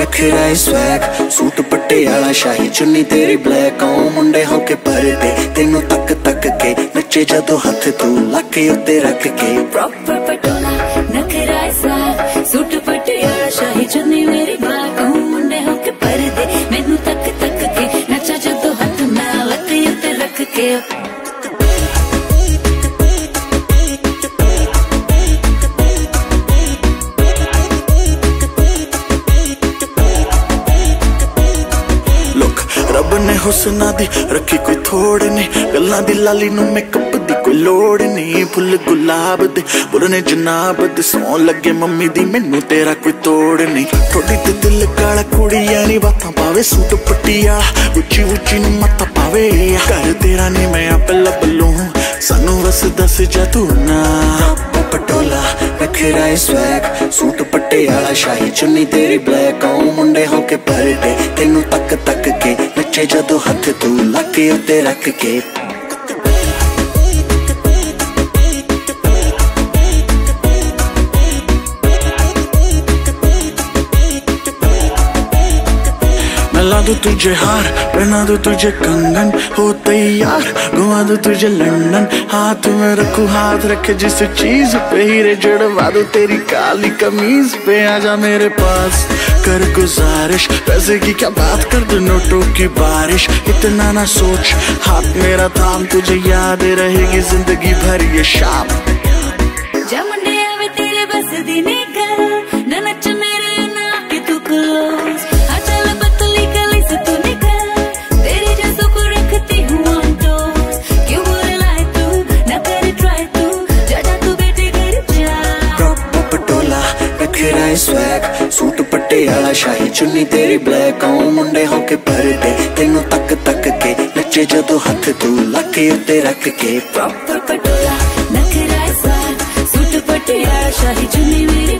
ਰੱਖਦਾ ਏ swag suit ਪੱਟੇ ਵਾਲਾ ਸ਼ਾਹੀ, ਚੁੰਨੀ ਤੇਰੀ ਬਲੈਕ ਆਉ ਮੁੰਡੇ ਹੋ ਕੇ ਭਰਦੇ ਤੈਨੂੰ ਤੱਕ ਤੱਕ ਕੇ ਨੱਚੇ ਜਦੋਂ ਹੱਥ ਤੂੰ ਲੱਕ ਉੱਤੇ ਰੱਖ ਕੇ। ਪ੍ਰੋਪਰ ਨੇ ਹੁਸਨਾ ਦੀ, ਰੱਖੀ ਕੋਈ ਥੋੜ ਨਹੀਂ। ਗੱਲਾਂ ਦੀ ਲਾਲੀ ਨੂੰ ਮੇਕਅਪ ਦੀ ਕੋਈ ਲੋੜ ਨਹੀਂ। ਫੁੱਲ ਗੁਲਾਬ ਦੇ ਬੁਰਨੇ ਜਨਾਬ ਦੇ। ਸੌ ਲੱਗੇ ਮੰਮੀ ਦੀ, ਮੈਨੂੰ ਤੇਰਾ ਕੋਈ ਤੋੜ ਨਹੀਂ। ਥੋੜੀ ਤੇ ਦਿਲ ਕਾਲਾ ਕੁੜੀਆਂ ਨਹੀਂ ਬਾਤਾਂ ਪਾਵੇ, ਸੂਟ ਪੱਟੀਆ। ਉੱਚੀ ਉੱਚੀ ਨੂੰ ਮੱਤਾ ਪਾਵੇ। ਘਰ ਤੇਰਾ ਨਹੀਂ ਮੈਂ ਆਪ ਲੱਭ ਲੂੰ। ਸਾਨੂੰ ਬਸ ਦੱਸ ਜਾ ਤੂੰ ਨਾ। ਪਟੋਲਾ ਨਖਰਾ ਸਵੈਗ ਸੂਟ ਪੱਟੇ ਵਾਲਾ, ਸ਼ਾਹੀ ਚੁੰਨੀ ਤੇਰੀ ਬਲੈਕ ਆਉ ਮੁੰਡੇ ਹੋ ਕੇ ਪਰਦੇ। ਤੈਨੂੰ ਤੱਕ ਨੱਚੇ ਜਦੋਂ ਹੱਥ ਤੂੰ ਲੱਕ ਉੱਤੇ ਰੱਖ ਕੇ मैं ला दूँ तुझे हार पहना दूँ तुझे कंगन, हो तैयार घुमा दूँ तुझे लंदन हाथ में रखूँ, हाथ रखे जिस चीज़ पे हीरे जड़वा दूँ तेरी काली कमीज पे। आजा मेरे पास, कर गुजारिश, पैसे की क्या बात कर दो नोटों की बारिश। इतना ना सोच, हाथ मेरा थाम, तुझे याद रहेगी ज़िंदगी भर ये शाम। जा मुंडे आवे तेरे बस दी ਚਿੱਟੇ ਵਾਲਾ ਸ਼ਾਹੀ ਚੁੰਨੀ ਤੇਰੀ ਬਲੈਕ ਆਉਂ। ਮੁੰਡੇ ਹੋ ਕੇ ਪਰਦੇ ਤੈਨੂੰ ਤੱਕ ਤੱਕ ਕੇ ਨੱਚੇ ਜਦੋਂ ਹੱਥ ਤੂੰ ਲੱਕੇ ਉੱਤੇ ਰੱਖ ਕੇ। ਪ੍ਰੋਪਰ ਪਟੋਲਾ ਨਖਰਾ ਸਾਰ, ਸੂਟ ਪਟਿਆਲਾ, ਸ਼ਾਹੀ ਚੁੰਨੀ ਮੇਰੀ